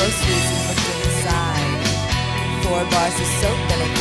groceries and looked inside. Four bars of soap and a